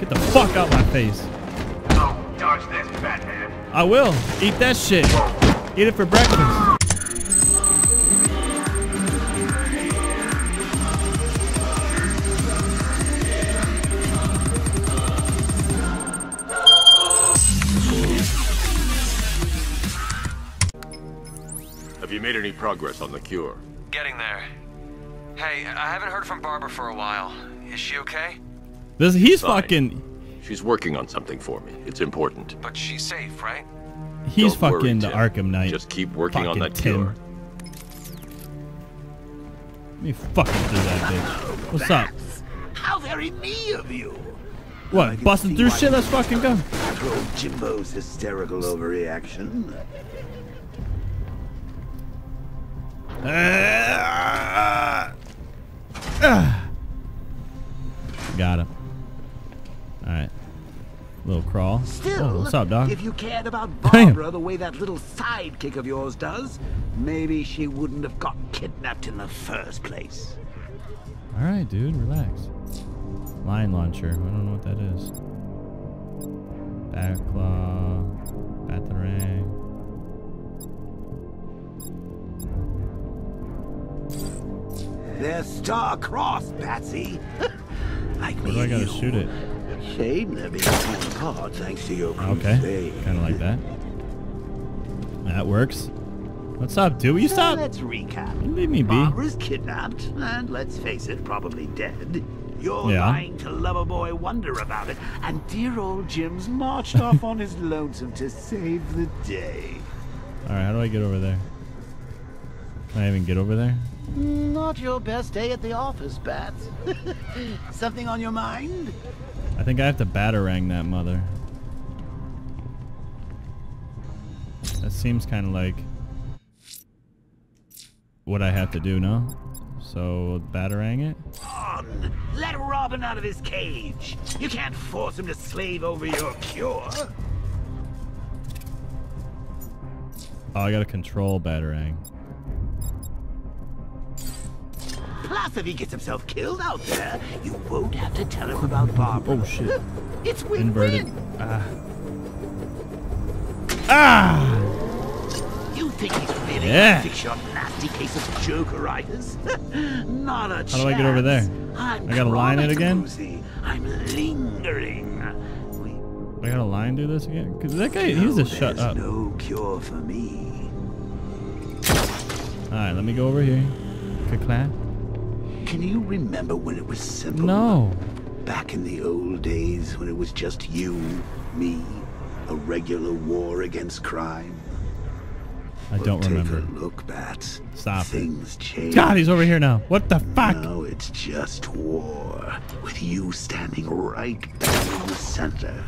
Get the fuck out my face. Oh, dodge this, Batman. I will. Eat that shit. Eat it for breakfast. Have you made any progress on the cure? Getting there. Hey, I haven't heard from Barbara for a while. Is she okay? This he's Fine. fucking She's working on something for me. It's important. But she's safe, right? he's Don't worry, fucking the Tim. Arkham Knight. Just keep working on that Tim. cure. Let me fucking through that bitch. What's up? How very me of you! What? Busting through shit? Let's fucking go. After old Jimbo's hysterical overreaction. Ah. Ah. Got him. Alright. Little crawl. Still, Oh, what's up, dog? if you cared about Damn. Barbara the way that little sidekick of yours does, maybe she wouldn't have got kidnapped in the first place. Alright, dude, relax. Line launcher. I don't know what that is. Batclaw. Batarang. They're star-crossed, Patsy. like me I gotta shoot it? Shame they're being torn apart thanks to your Okay. crusade. Kind of like that. That works. What's up, dude? Will you stop? let's recap. Leave me be. Barbara's kidnapped, and let's face it, probably dead. You're Yeah. lying to Loverboy Wonder about it, and dear old Jim's marched off on his lonesome to save the day. Alright, how do I get over there? Can I even get over there? Not your best day at the office, Bats. Something on your mind? I think I have to batarang that mother. That seems kind of like what I have to do, no? So, batarang it? On! Let Robin out of his cage! You can't force him to slave over your cure! Oh, I gotta control batarang. Plus, if he gets himself killed out there, you won't have to tell him about Barbara. Oh, shit. It's win-win! Inverted. Ah. Ah! You think he's really Yeah. fix your nasty case of jokeritis? Not a chance. How do I get over there? I'm I gotta line it again? I'm lingering. We I gotta line do this again? Cause that guy, he's know a shut up. no cure for me. Alright, let me go over here. Clap. Can you remember when it was simple? No. Back in the old days when it was just you, me, a regular war against crime. I Well, don't take remember. a look, Bats. Stop. Things change. God, he's over here now. What the fuck? Now it's just war, with you standing right down in the center.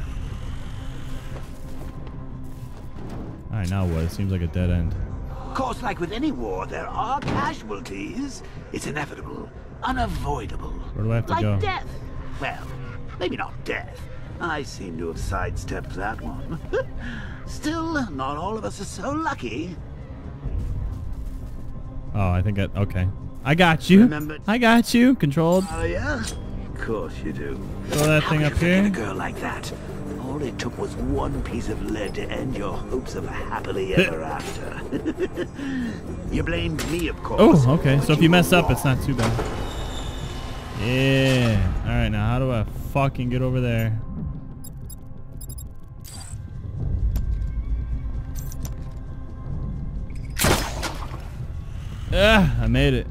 Alright, now what? It seems like a dead end. Of course, like with any war, there are casualties. It's inevitable, unavoidable. Where do I have to like go? death. Well, maybe not death. I seem to have sidestepped that one. Still, not all of us are so lucky. Oh, I think I, okay. I got you. Remember- I got you. Controlled. Oh yeah? Of course you do. Throw that How thing could up you forget here. a girl like that? All it took was one piece of lead to end your hopes of a happily ever after. you blamed me, of course. Oh, okay. So if you were mess up, it's not too bad. Yeah. All right, now how do I fucking get over there? Ah, I made it.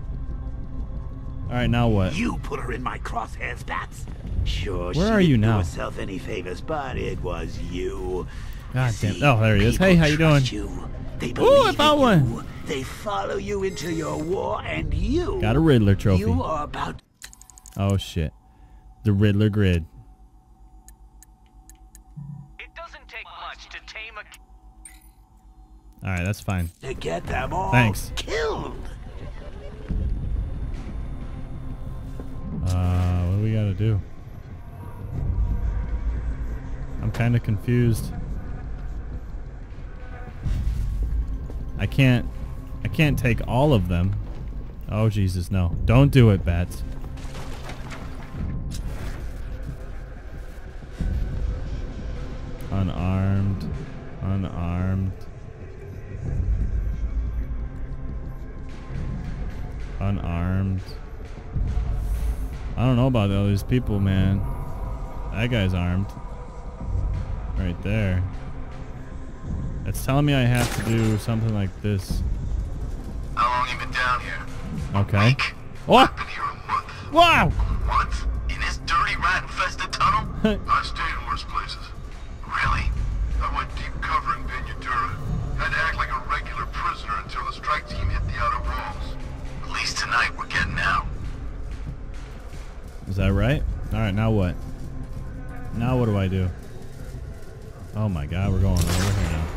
All right, now what? You put her in my crosshairs, Bats. Sure, Where she are you now? herself any favors, but it was you. God See, damn. Oh, there he is. Hey, how you doing? You. They Ooh, I found one. They follow you into your war, and you. Got a Riddler trophy. You are about Oh shit. The Riddler grid. It doesn't take much to tame a. All right, that's fine. to get them all Thanks. killed. Uh, what do we gotta do? I'm kind of confused. I can't, I can't take all of them. Oh Jesus, no! Don't do it, bats. Unarmed. Unarmed. I don't know about all these people, man. That guy's armed. Right there. It's telling me I have to do something like this. How long you been down here? Okay. Week. What? Been here a month. Wow! What? In this dirty rat-infested tunnel? I stayed strike team hit the outer walls. At least tonight we're getting out. Is that right? Alright, now what? Now what do I do? Oh my god, we're going over here now.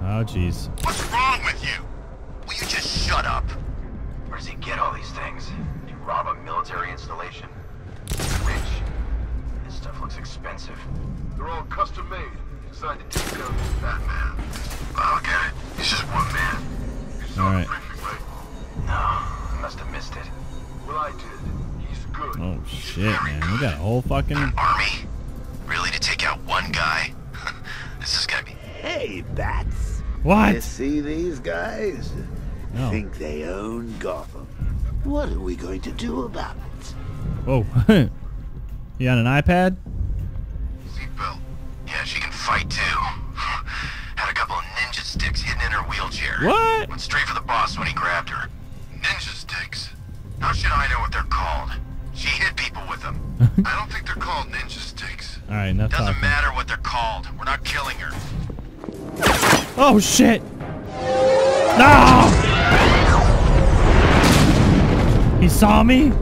Oh jeez. What's wrong with you? Will you just shut up? Where does he get all these things? Did he rob a military installation? Rich. This stuff looks expensive. They're all custom made, designed to take down this Batman. I'll get it. He's just one man. You saw All the right. briefing, right? No, I must have missed it. Well, I did. He's good. Oh shit, man. We got a whole fucking Army? Really to take out one guy? this is gonna be... Hey, bats. What? You see these guys? No. Think they own Gotham. What are we going to do about it? Whoa. you on an iPad? Seatbelt. Yeah, she can fight too. Had a couple of ninja sticks hidden in her wheelchair. What? Went straight for the boss when he grabbed her. Ninja sticks? How should I know what they're called? She hit people with them. I don't think they're called ninja sticks. Alright, enough Doesn't talking. matter what they're called. We're not killing her. Oh shit! No! He saw me?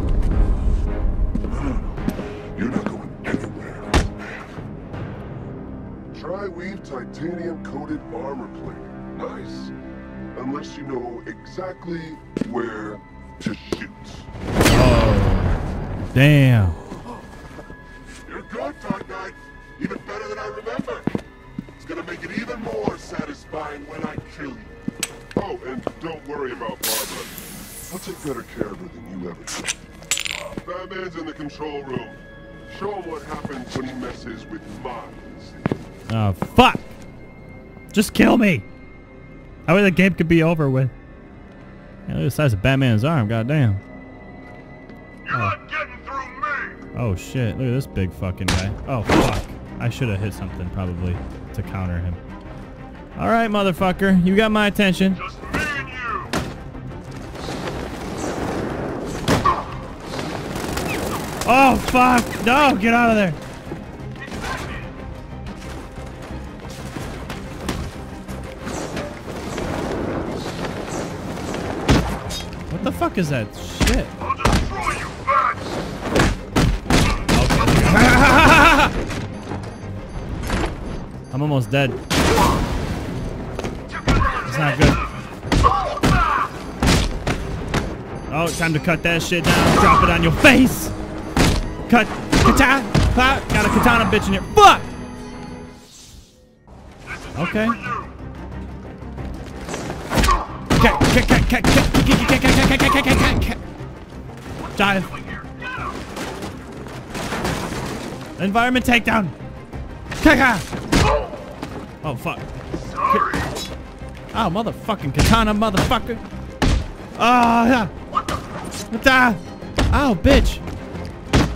Unless you know exactly where to shoot. Oh. Damn. You're good, Dark Knight. Even better than I remember. It's gonna make it even more satisfying when I kill you. Oh, and don't worry about Barbara. I'll take better care of her than you ever did. Batman's in the control room. Show him what happens when he messes with minds. Oh, fuck! Just kill me! That way the game could be over with. Yeah, look at the size of Batman's arm, goddamn. You're not getting through me! Oh shit, look at this big fucking guy. Oh fuck. I should have hit something probably to counter him. Alright, motherfucker. You got my attention. Just me and you! Oh fuck! No, get out of there! Fuck is that shit? I'll destroy you, bats! I'm almost dead. It's not good. Oh, time to cut that shit down. Drop it on your face. Cut. Katana. Got a katana bitch in here. Fuck. Okay. Dive. Environment takedown. Oh fuck. Oh motherfucking katana, motherfucker. Oh yeah. What the? Oh bitch.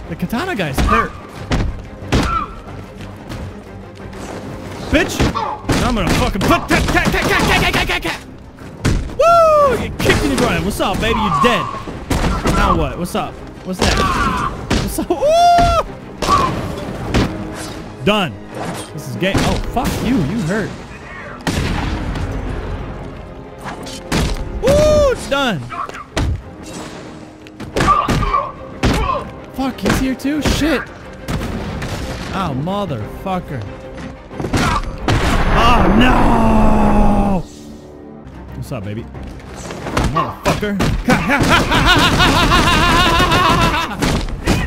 The katana guy's hurt. Bitch. I'm gonna fucking put Woo! You kicked in the groin. What's up, baby? You're dead. Now what? What's up? What's that? What's up? Woo! Done. This is game. Oh, fuck you. You hurt. Woo! It's done. Fuck, he's here too? Shit. Oh, motherfucker. Oh, no! What's up, baby? Motherfucker.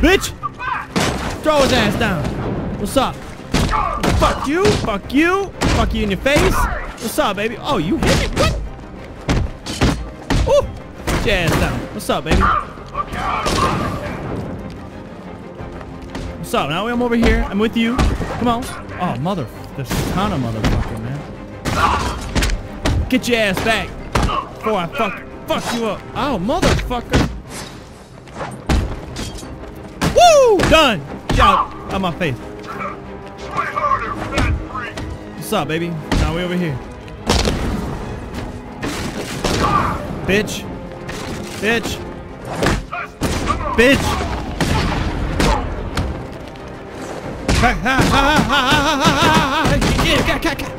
Bitch! Throw his ass down. What's up? Fuck you. Fuck you. Fuck you in your face. What's up, baby? Oh, you hit me? What? Ooh. Put your ass down. What's up, baby? What's up? Now I'm over here. I'm with you. Come on. Oh, mother, this of motherfucker, man. Get your ass back before I fuck, fuck you up. Oh, motherfucker. Woo! Done. Get out of my face. Try harder! What's up, baby? Now we over here. Bitch. Bitch. Bitch. Ha, ha, ha, ha, ha, ha, ha, ha. Yeah, ga, ga, ga. That's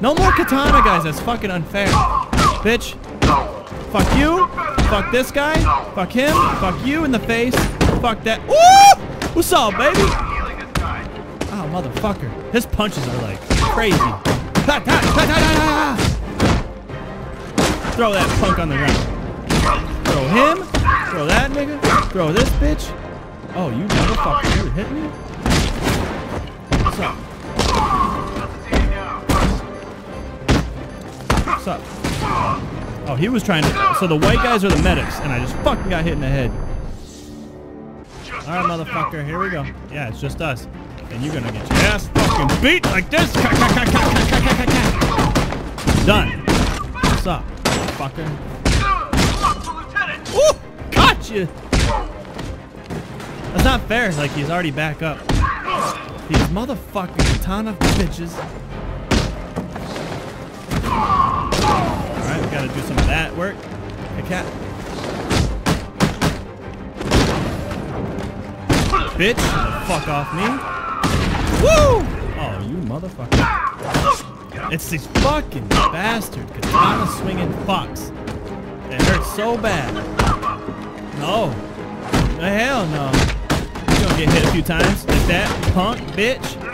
No more katana, guys. That's fucking unfair. Bitch. Fuck you. Fuck this guy. Fuck him. Fuck you in the face. Fuck that. What's up, baby? Oh, motherfucker. His punches are like crazy. Throw that punk on the ground. Throw him. Throw that nigga. Throw this bitch. Oh, you motherfucker. You hit me? What's up? What's up? Oh, he was trying to. So the white guys are the medics, and I just fucking got hit in the head. All right, motherfucker. Here we go. Yeah, it's just us. And you're gonna get your ass fucking beat like this. Done. What's up, fucker? Ooh, caught you. That's not fair. Like he's already back up. These motherfucking ton of bitches. Gotta do some of that work. Hey, cat. Bitch, fuck off me. Woo! Oh, you motherfucker. It's these fucking bastard katana swinging fucks. It hurts so bad. No. The hell no. You're gonna get hit a few times like that, punk bitch.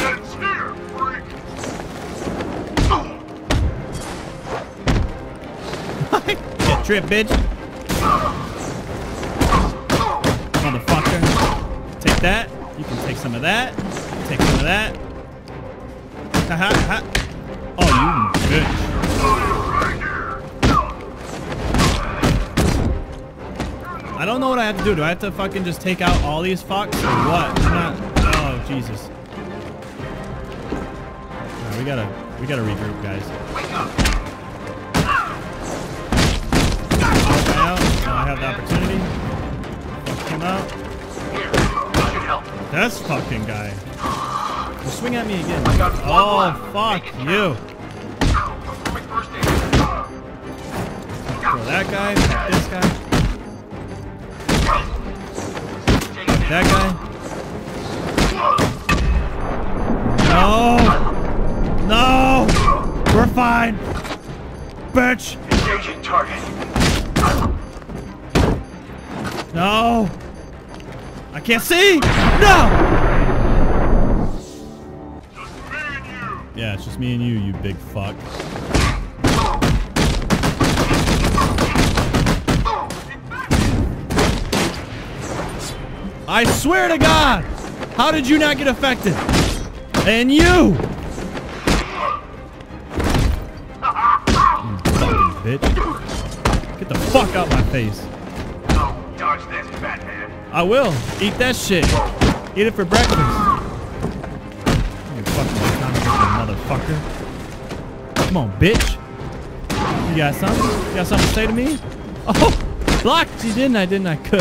Tripped, bitch. Motherfucker. Take that. You can take some of that. Take some of that. Ha ha ha. Oh, you bitch. I don't know what I have to do. Do I have to fucking just take out all these fucks or what? Not. Oh, Jesus. Alright, we gotta, we gotta regroup, guys. Have the opportunity. Fuck him out. This fucking guy. You swing at me again. Oh, fuck you. Throw that guy. This guy. That guy. No. No. We're fine. Bitch. Engaging target. No. I can't see. No. Just me and you. Yeah, it's just me and you, you big fuck. I swear to God! How did you not get affected? And you! You fucking bitch. Get the fuck out of my face. I will. Eat that shit. Eat it for breakfast. You fucking motherfucker. Come on, bitch. You got something? You got something to say to me? Oh, blocked you, didn't I? Didn't I? Could.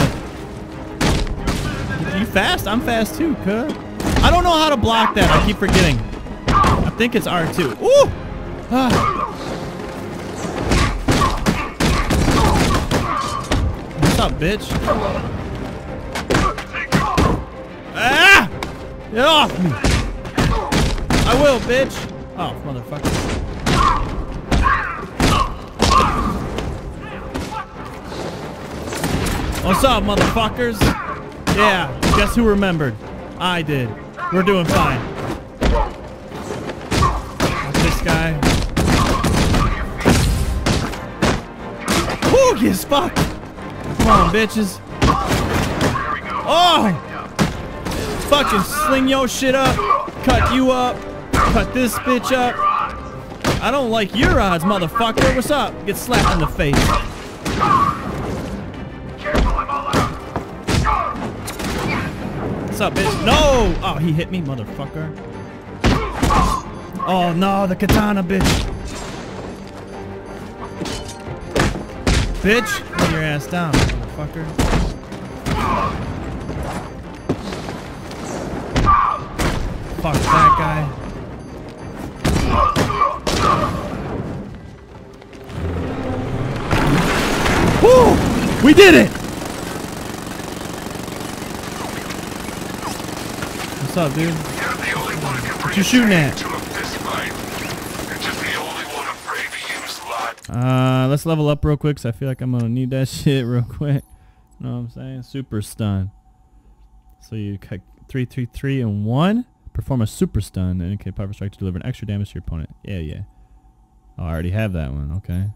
You fast? I'm fast too, could. I don't know how to block that. I keep forgetting. I think it's R2. Ooh! Ah. What's up, bitch? Get off me! I will, bitch! Oh, motherfucker. What's up, motherfuckers? Yeah, guess who remembered? I did. We're doing fine. Got this guy. Woo, get fuck! Come on, bitches. Oh! Fucking sling your shit up. Cut you up. Cut this bitch up. I don't like your odds, motherfucker. What's up? Get slapped in the face. What's up, bitch? No! Oh, he hit me, motherfucker. Oh no, the katana, bitch. Bitch, put your ass down, motherfucker. Fuck that guy. Woo! We did it! What's up, dude? You're the only one who you shooting at? to a fist fight. You're just the only one afraid to use light. Uh, let's level up real quick, cause I feel like I'm gonna need that shit real quick. You know what I'm saying? Super stun. So you cut three, three, three, and one. Perform a super stun and indicate power strike to deliver an extra damage to your opponent. Yeah, yeah. Oh, I already have that one. Okay.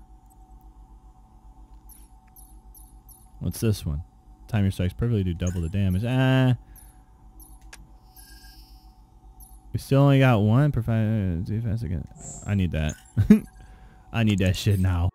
What's this one? Time your strikes perfectly do double the damage. Ah. We still only got one. Provide defense again. I need that. I need that shit now.